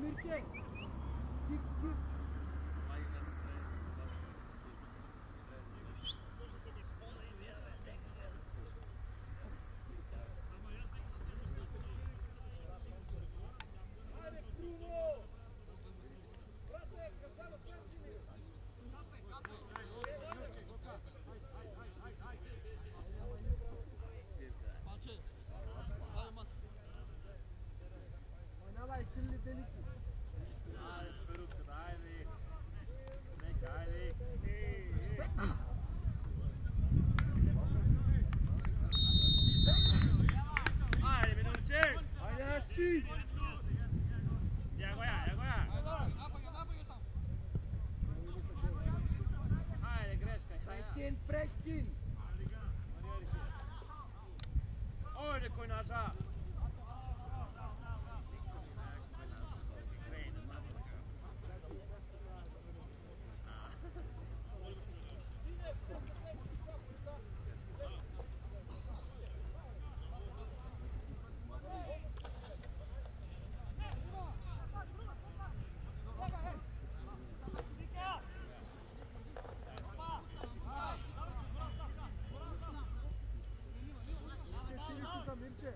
Mircek. Delik Yeah.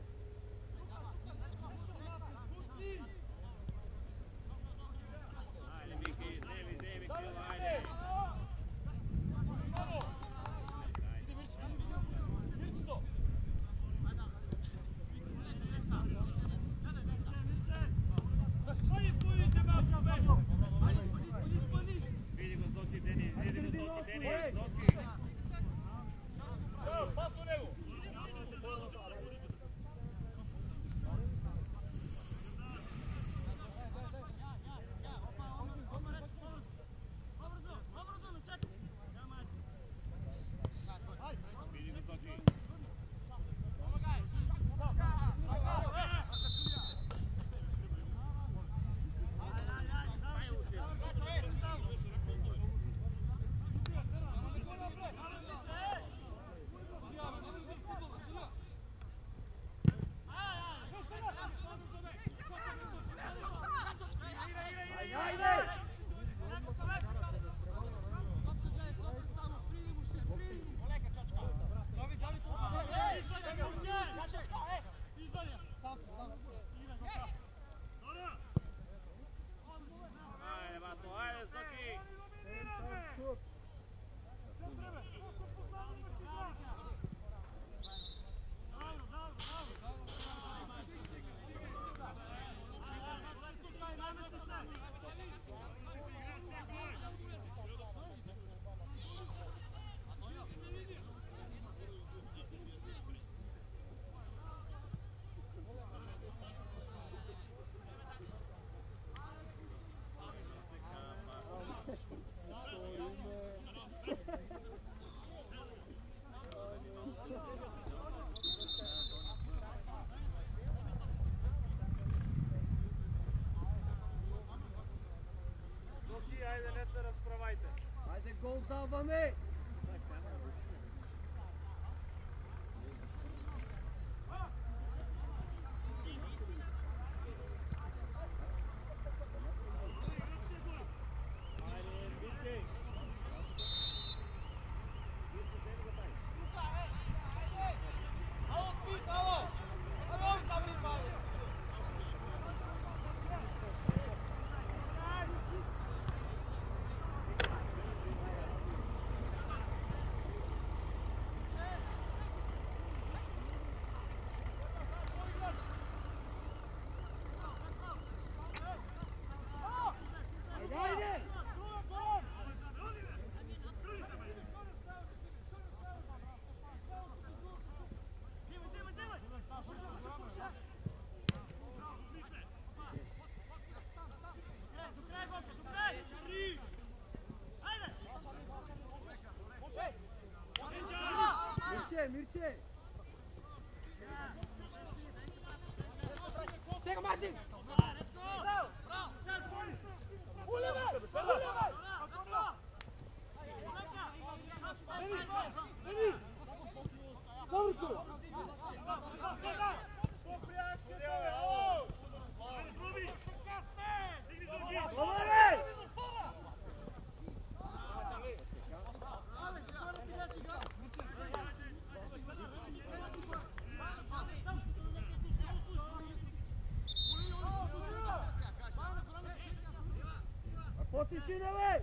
Cover me! Mirçe. Тиши давай!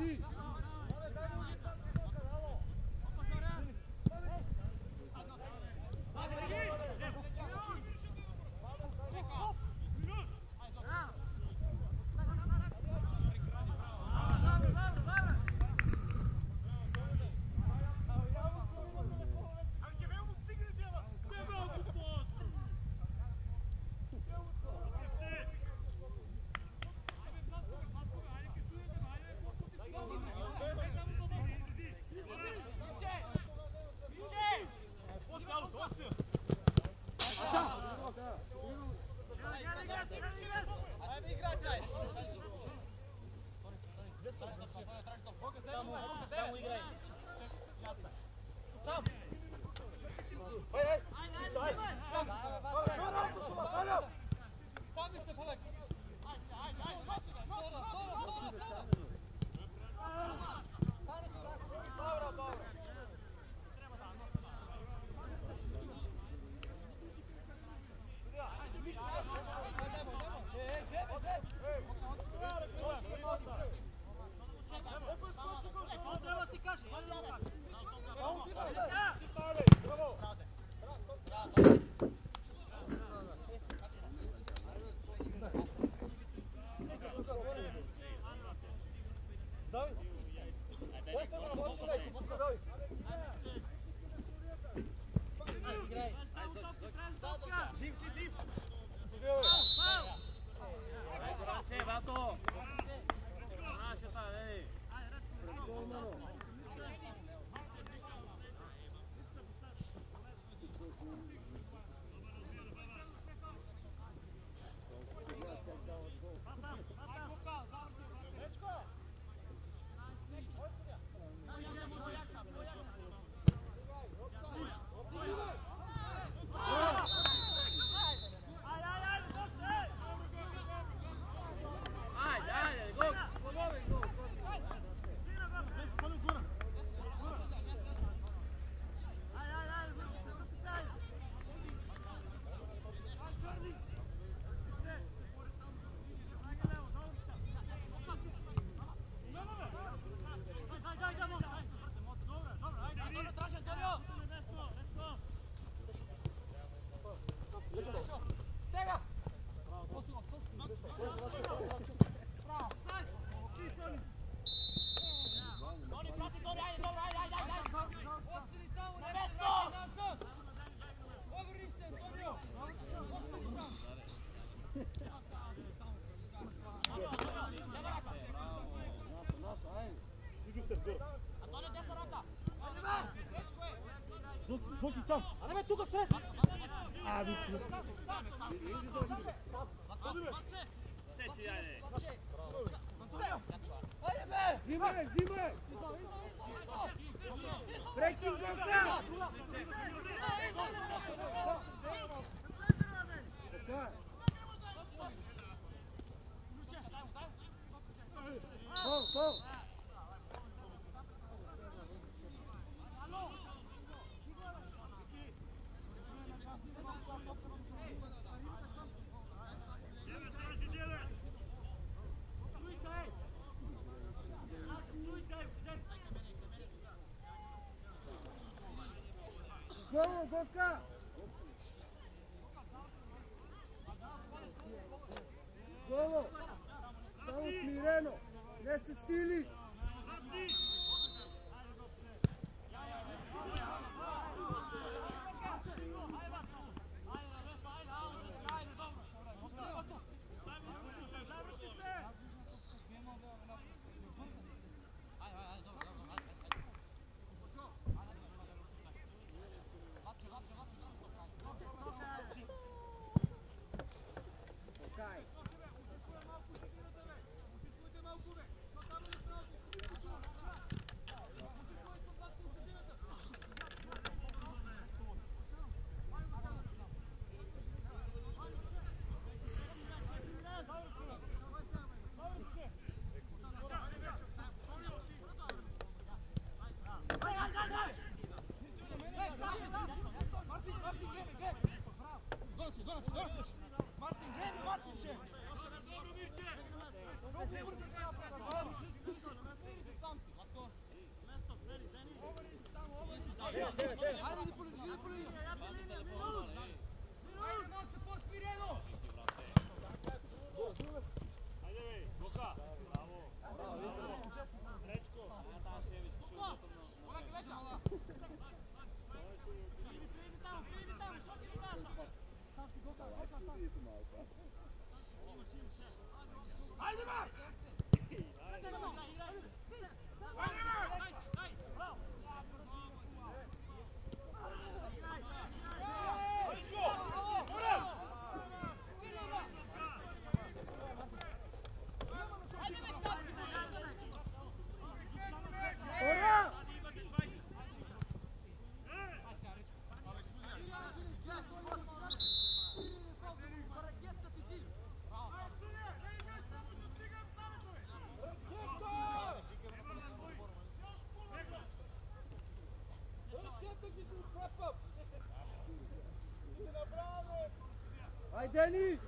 Oui Pato! Gracias, Zimmer, Zimmer! Go, go, go! Haydi Deniz.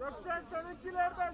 Yoksa seninkiler de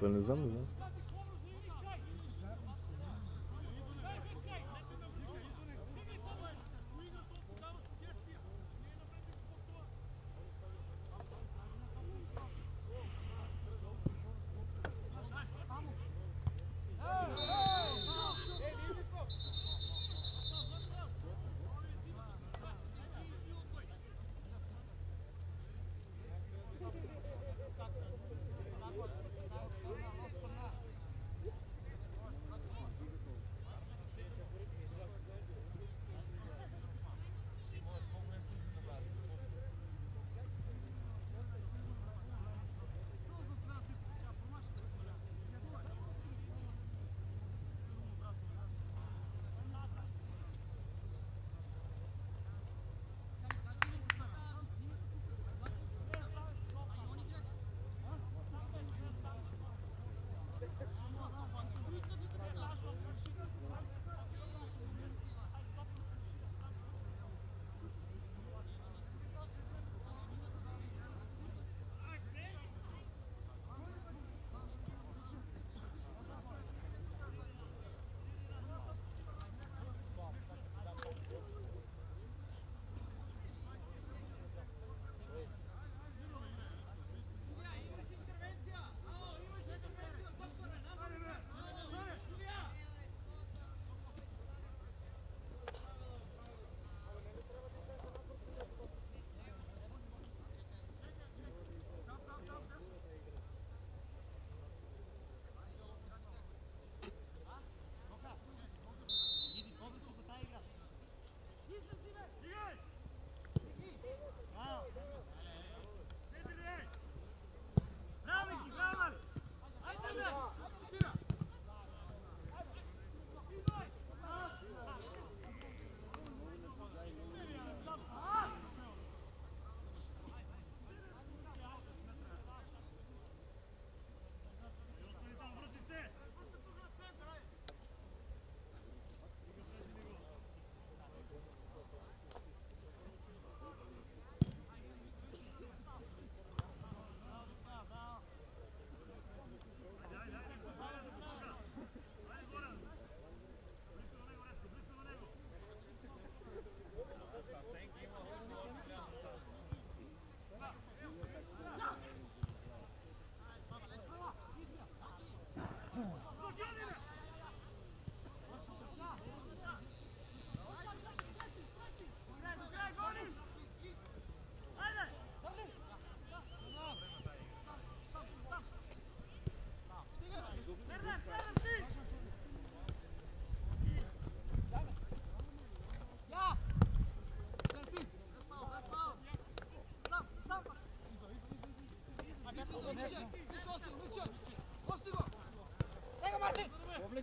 Bırakınız mı?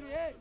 City,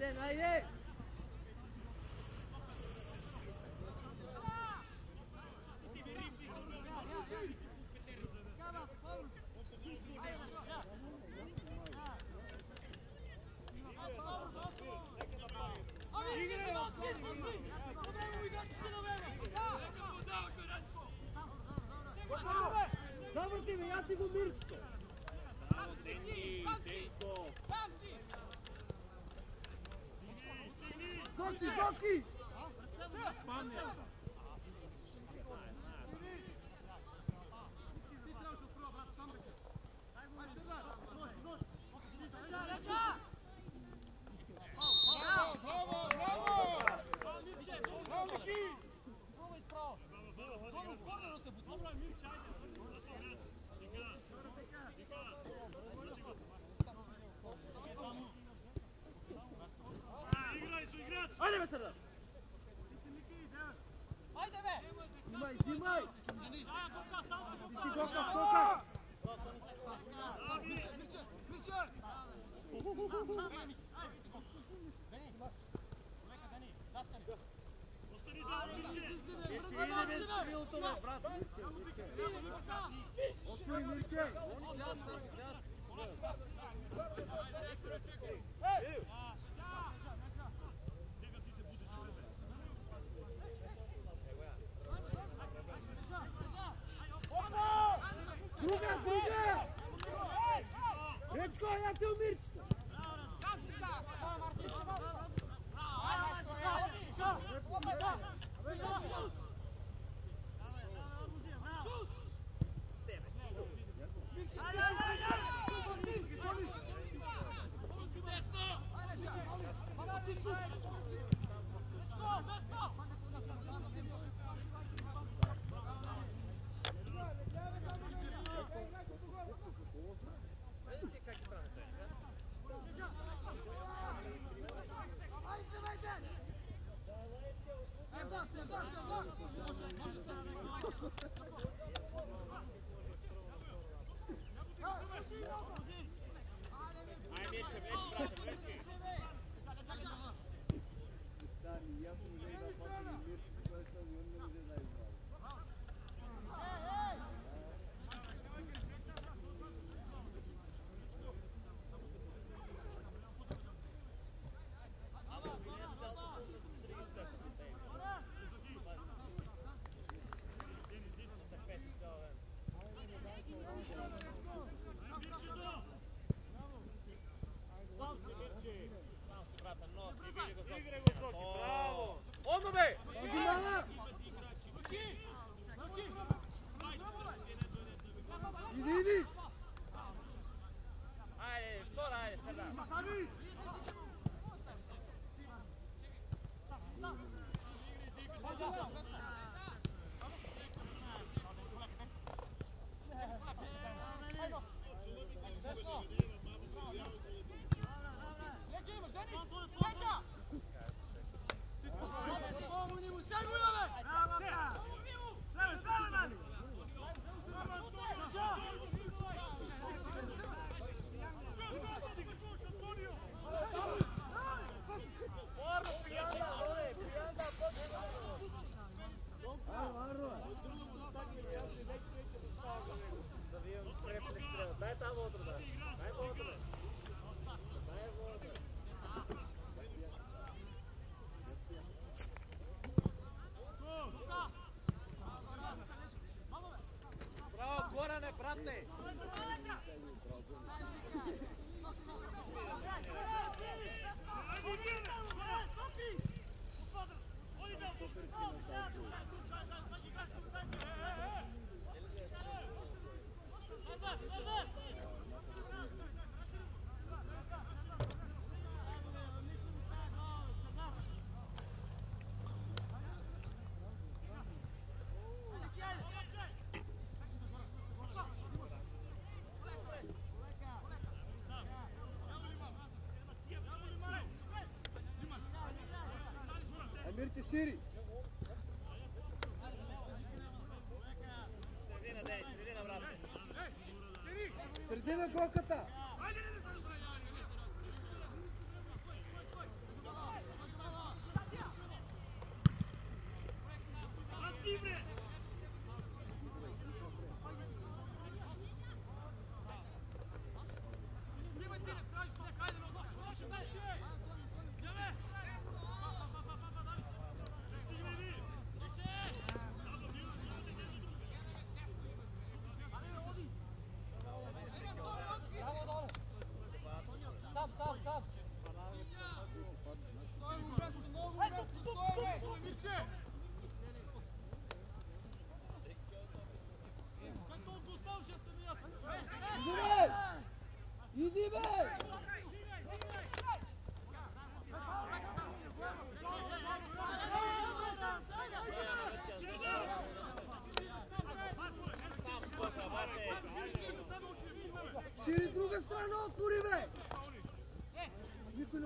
Hadi haydi. Rocky! Мирче шири. Средина коката.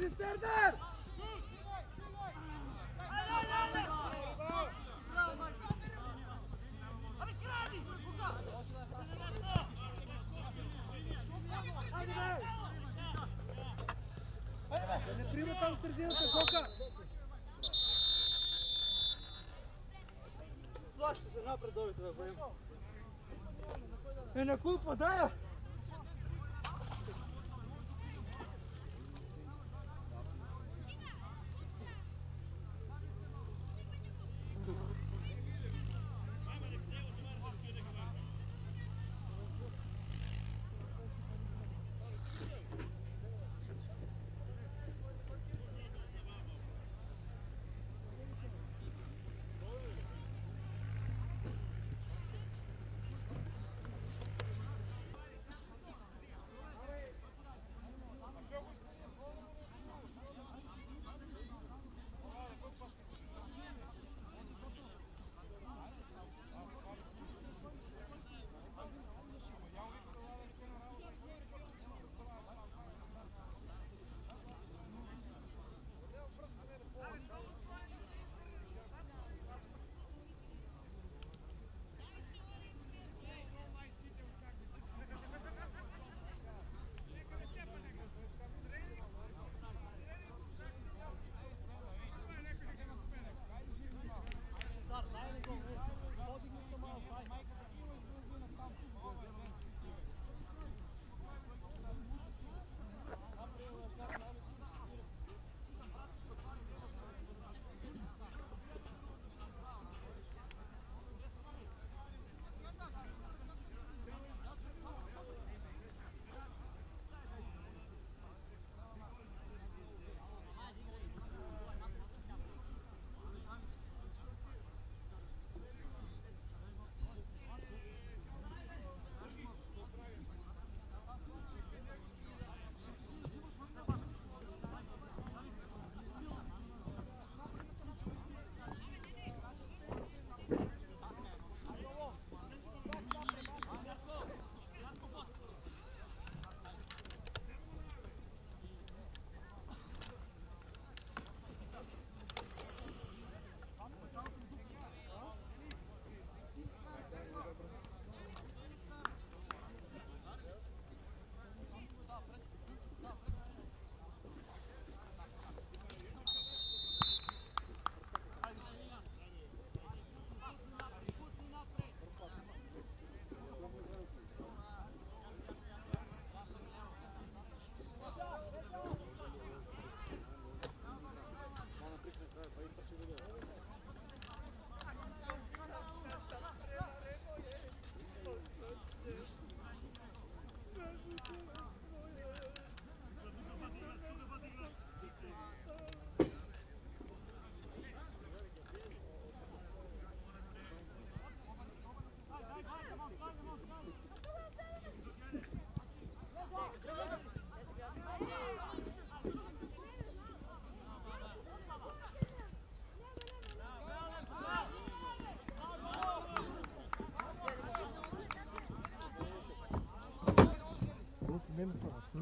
Serdar! Не прима там средината, Кока! Плащи се напред, дойте да бъдем. Е, на кой падая?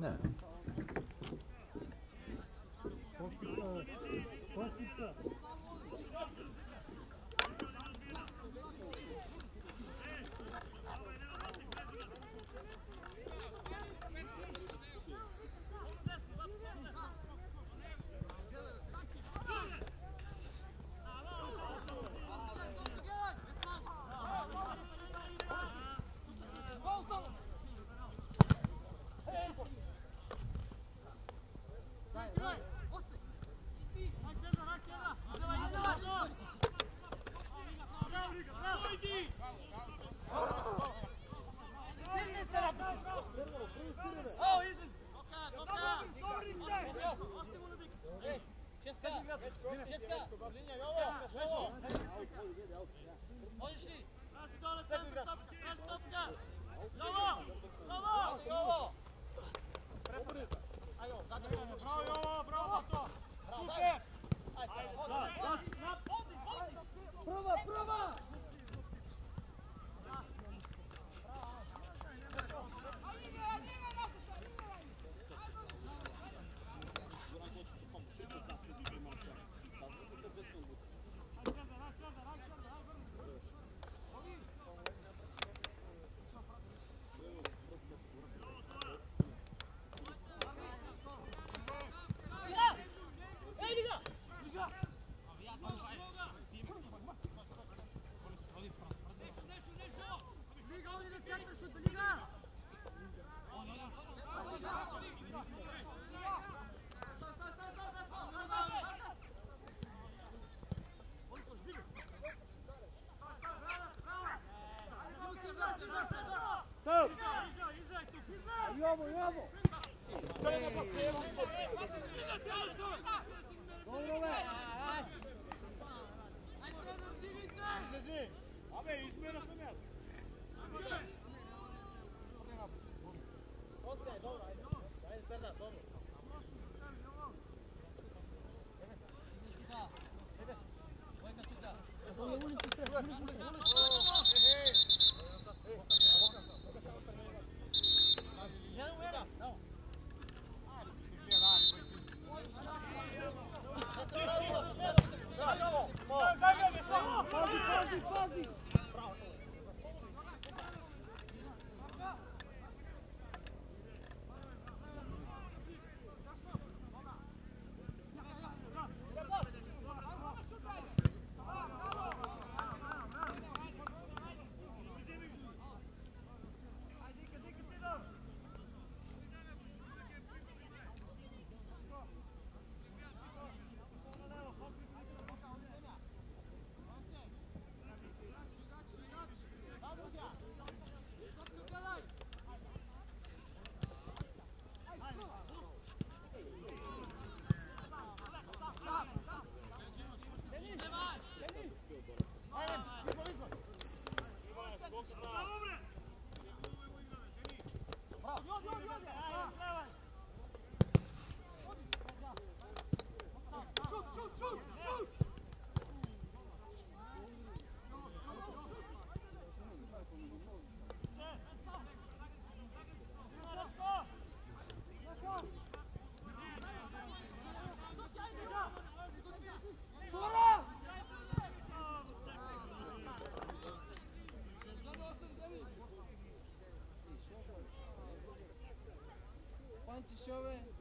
No. Antes chove.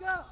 vas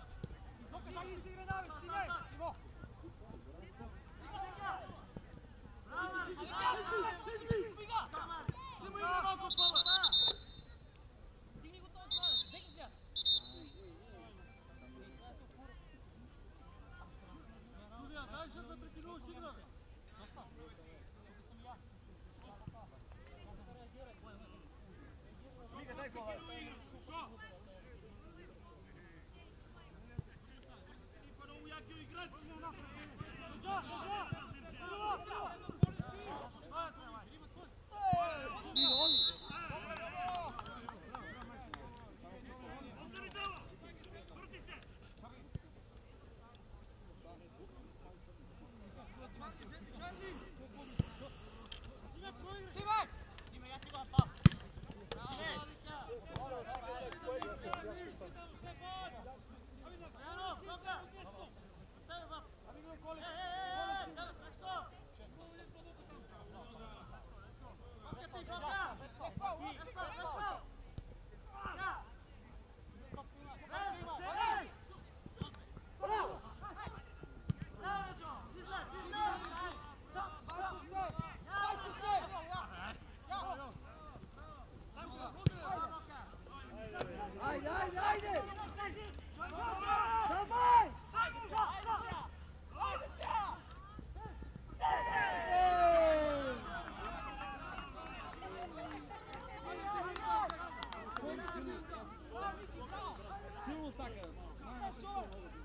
Zero seconds.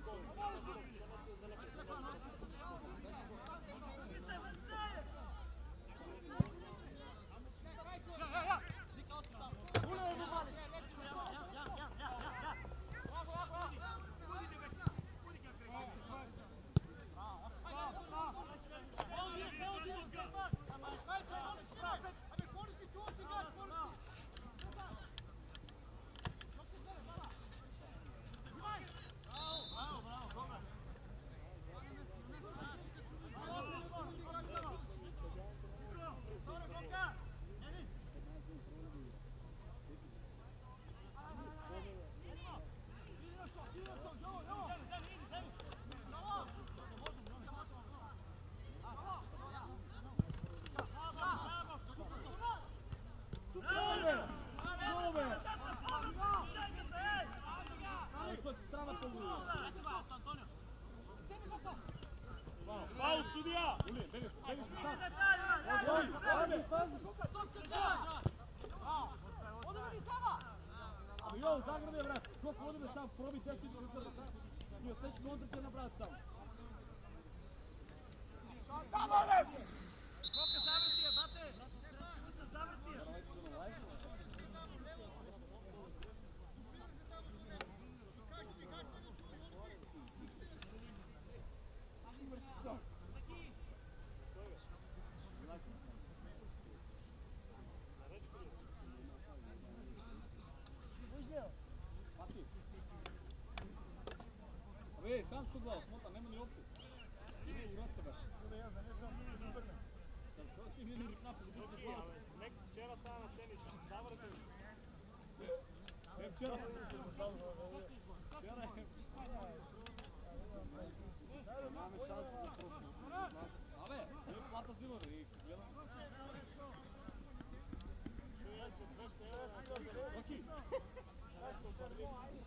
102, смотри, nema ni opciju. Ide u rastavar. Čule, ja znam, ja sam ne ubrnem. Tako, ti mi ne riknapu, da bude zlata. Nek včera stava na tenis, zavrte mi. Ne včera, včera je... Máme šancu do trochu. Ale, je plata zilo, Rik. Čuje, ja se 200 eura, to je... Ok. Šta je se učarili?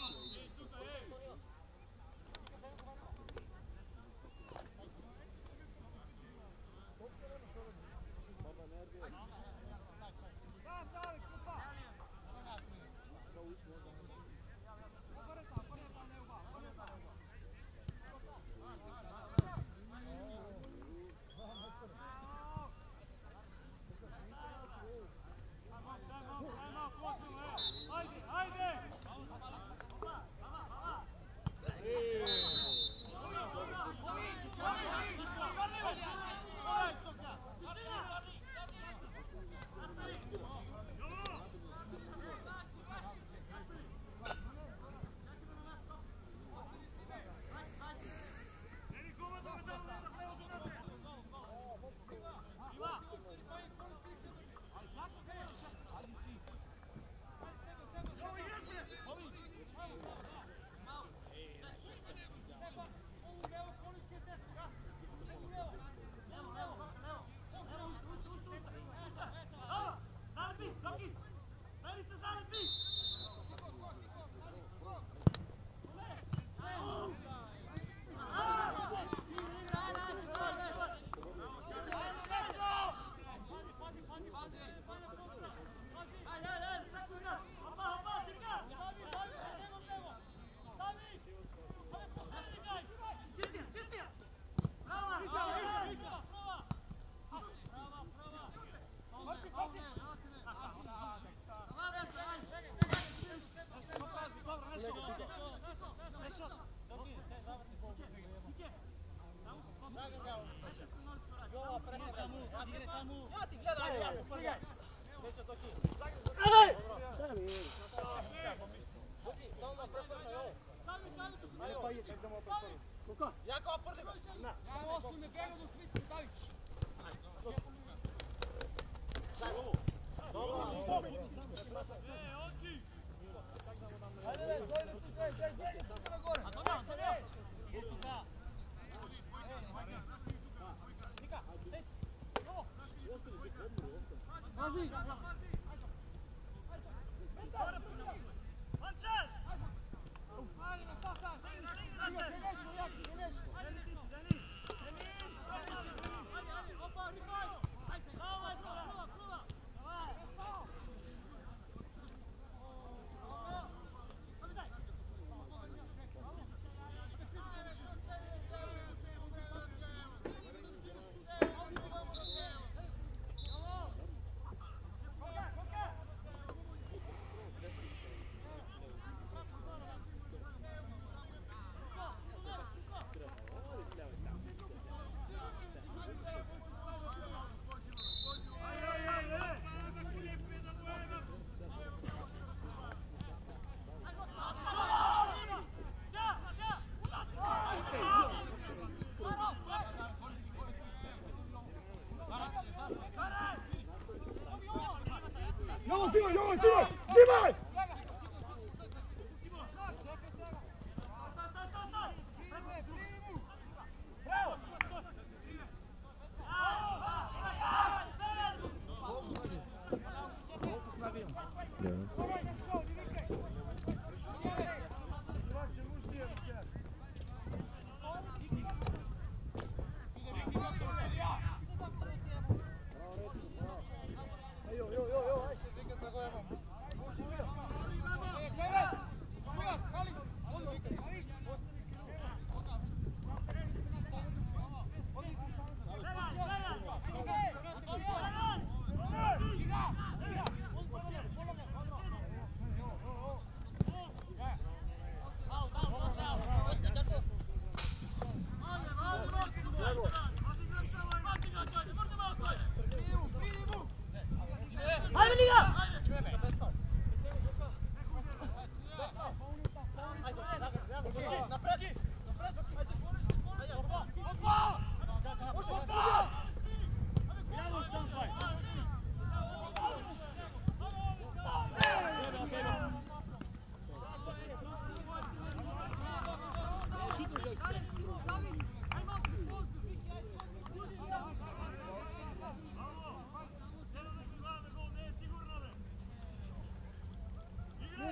Zimmer, Zimmer, Zimmer!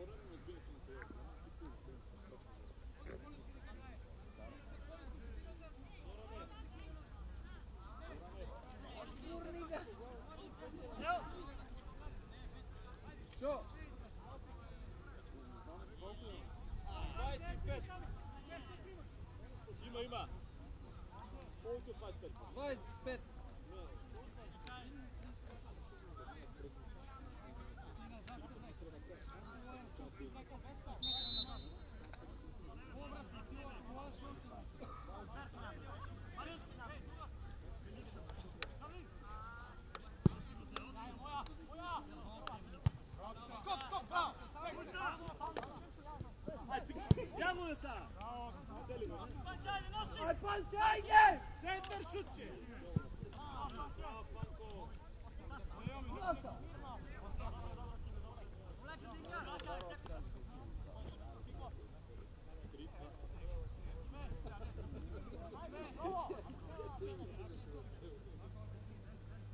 Bunun Savunsa. Alpançayge. Center şutçu. Bravo.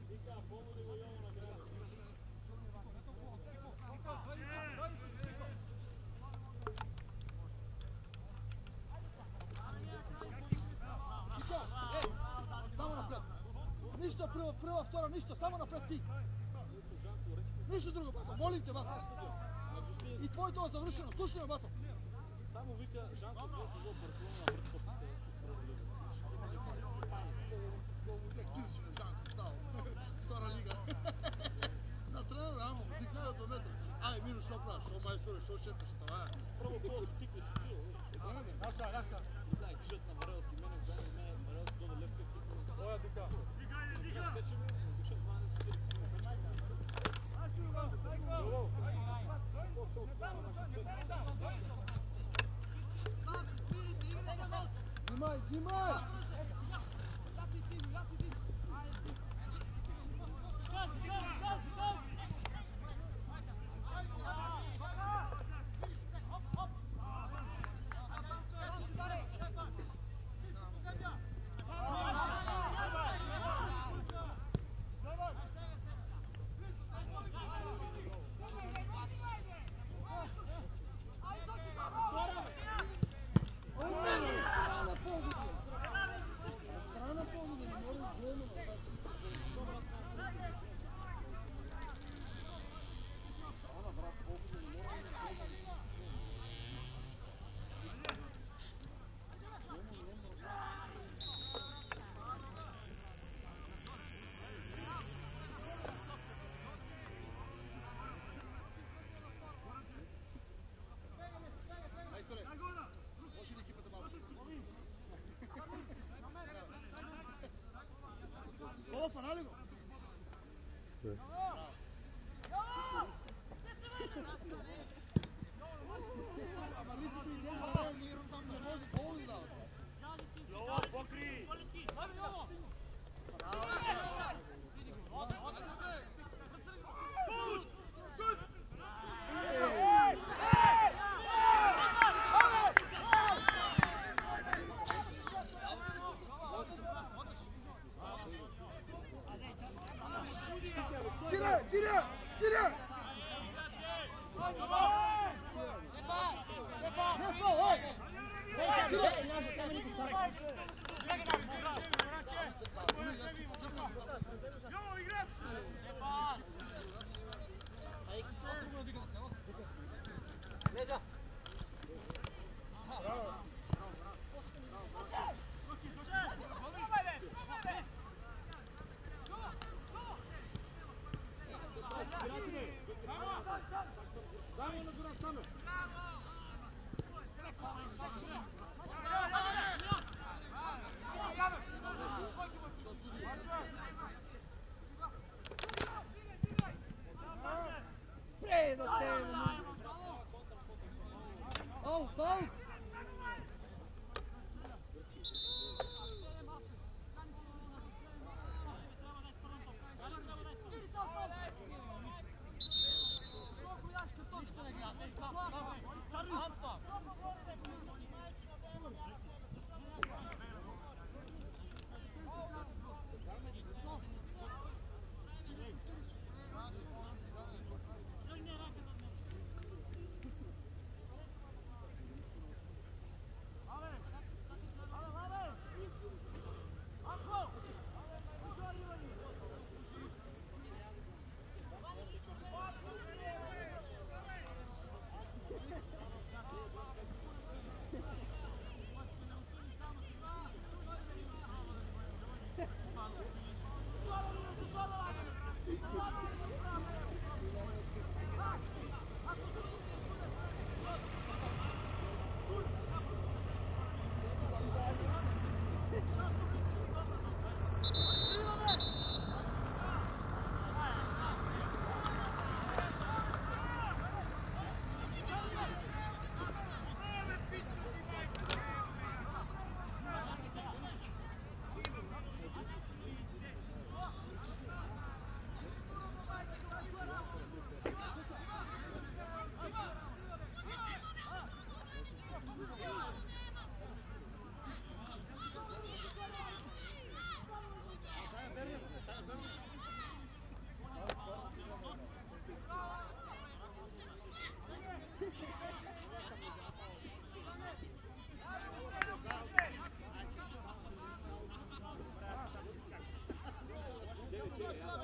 Tika, pomogu li ovo? прва, втора, ништо, само напред ти. Ништо друго, бато, молим те, бато. И твој тоа завршено, слушни ме, бато. Само вика Жанко Борко за Барселона на врт попите. Наша, наша. Дај, жът на Марелски, мене, заедно мене, Марелски, добро лепка. Оја, дика. Leđa! Prendo, Temo! Oh, oh! Yeah.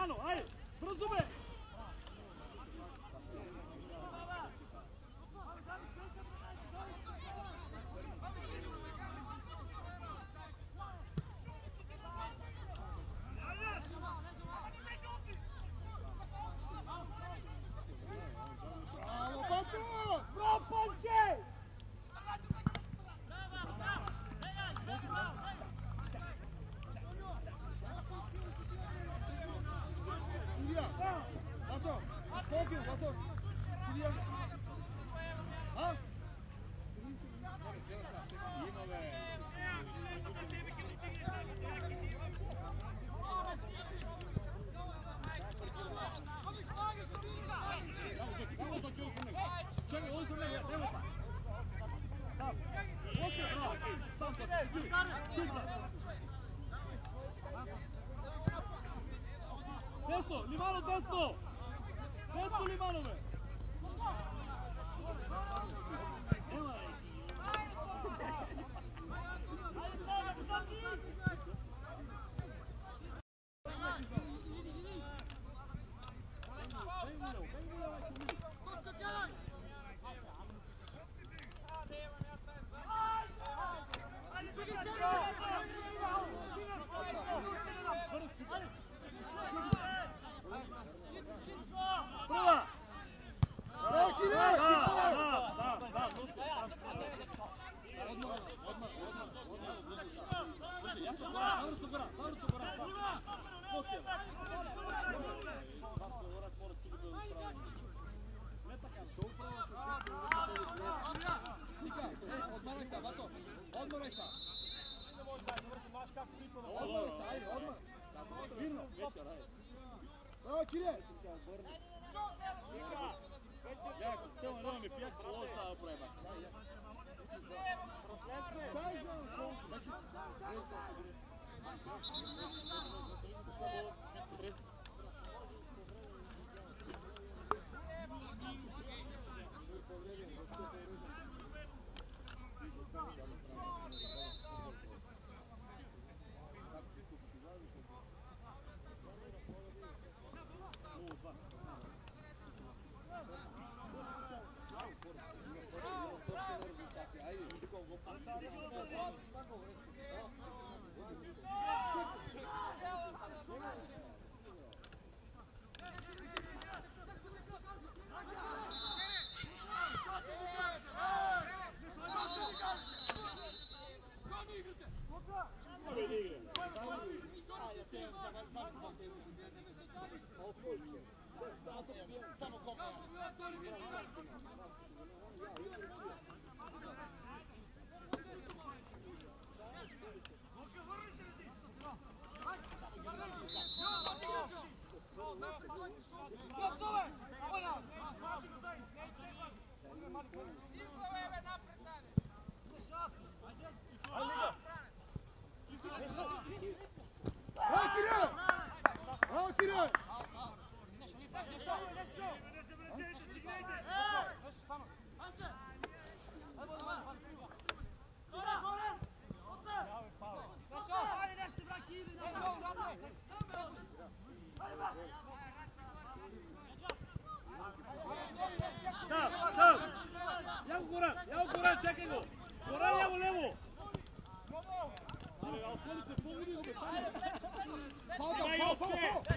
hallo, aí, pro Zubé! Paul, go, Paul, Paul, Paul.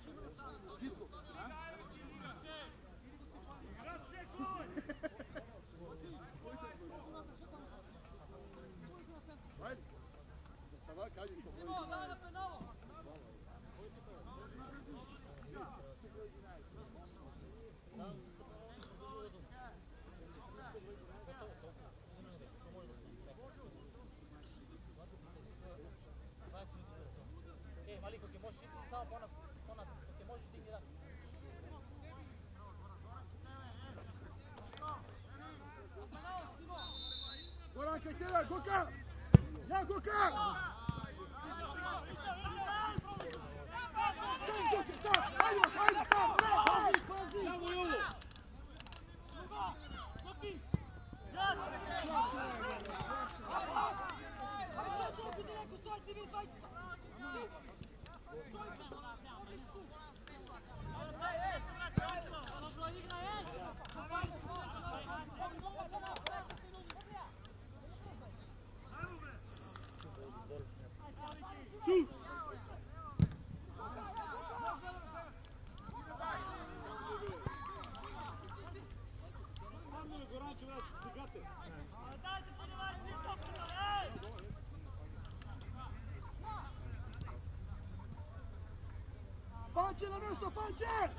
Стой, Angela, where's the budget?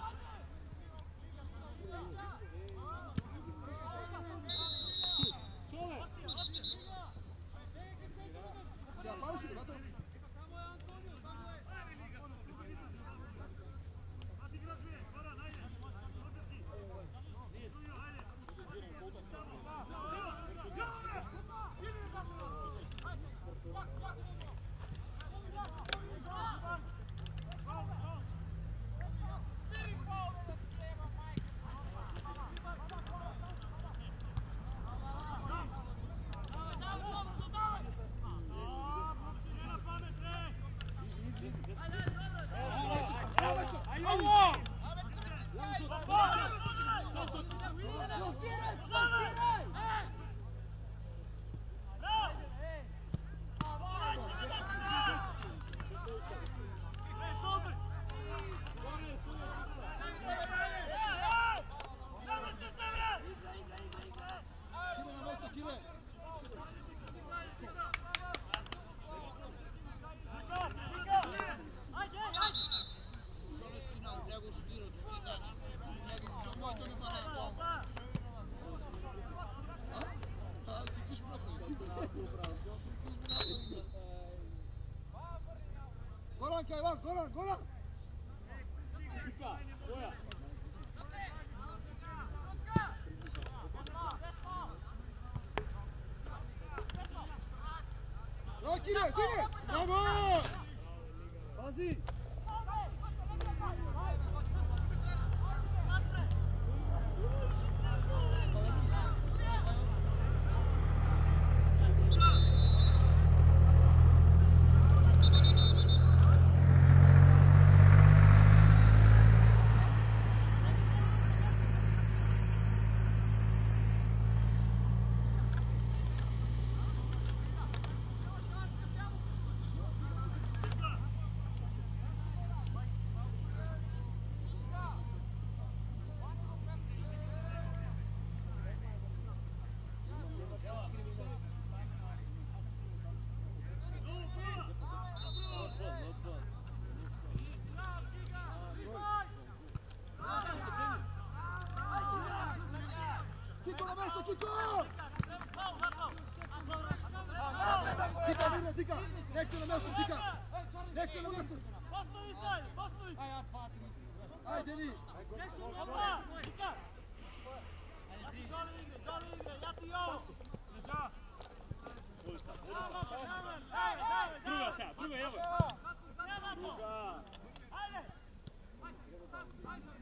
Okay, well, go on, go on. Rocky, sit it. Druga, druga, evo. Druga. Ajde. Ajde.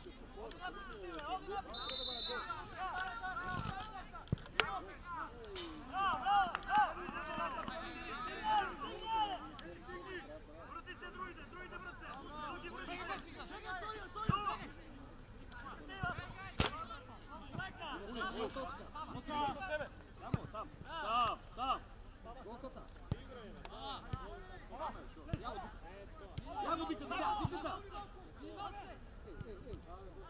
Яблоко-то. Яблоко-то. Thank you.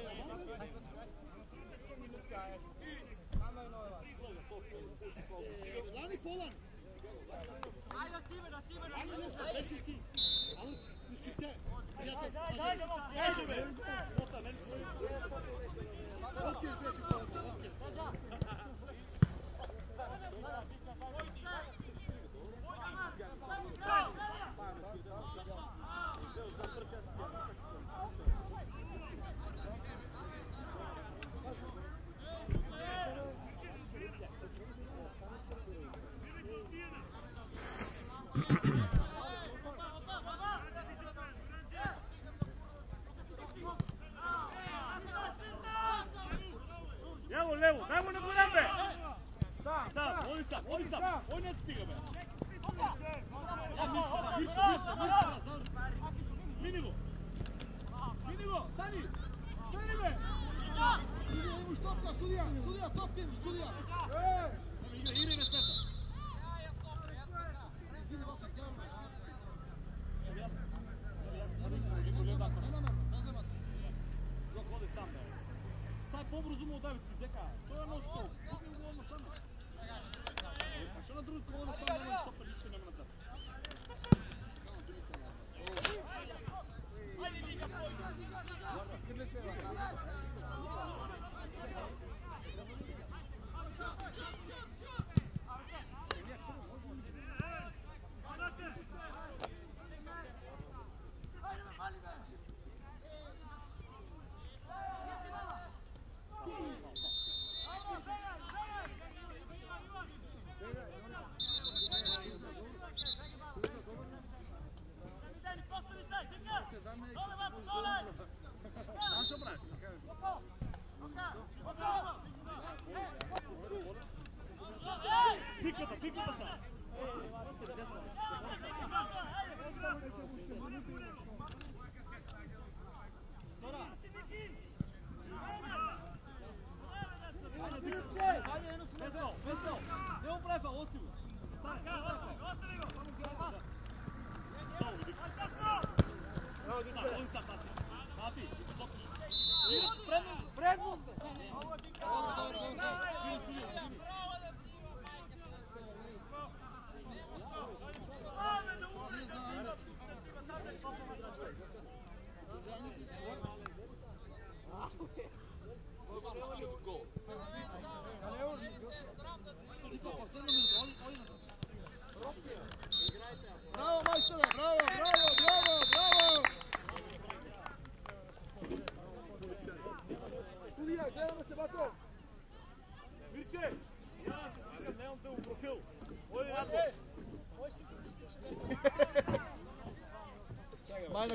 Lani Polan.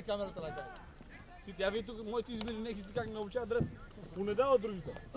камерата на кај. Сите, ја ви тука, моите избили, неки сте как научаат дрес. Унедава другите.